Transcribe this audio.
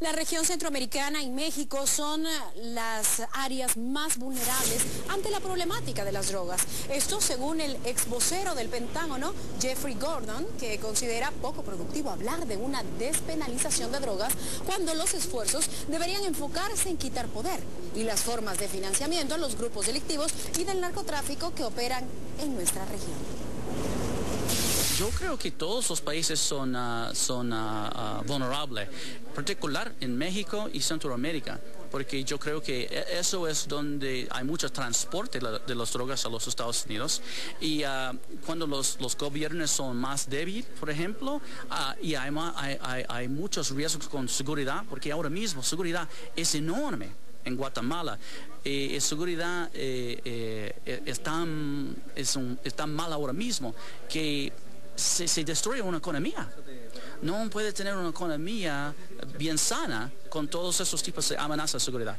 La región centroamericana y México son las áreas más vulnerables ante la problemática de las drogas. Esto según el ex vocero del Pentágono, Jeffrey Gordon, que considera poco productivo hablar de una despenalización de drogas cuando los esfuerzos deberían enfocarse en quitar poder y las formas de financiamiento a los grupos delictivos y del narcotráfico que operan en nuestra región. Yo creo que todos los países son, ah, son ah, vulnerables, particular en México y Centroamérica, porque yo creo que e, eso es donde hay mucho transporte de las drogas a los Estados Unidos y cuando los, gobiernos son más débiles, por ejemplo, y hay, hay, muchos riesgos con seguridad, porque ahora mismo seguridad es enorme en Guatemala. Eh, seguridad eh, eh, es, tan, es, mal ahora mismo que se, destruye una economía. No puede tener una economía bien sana con todos esos tipos de amenazas de seguridad.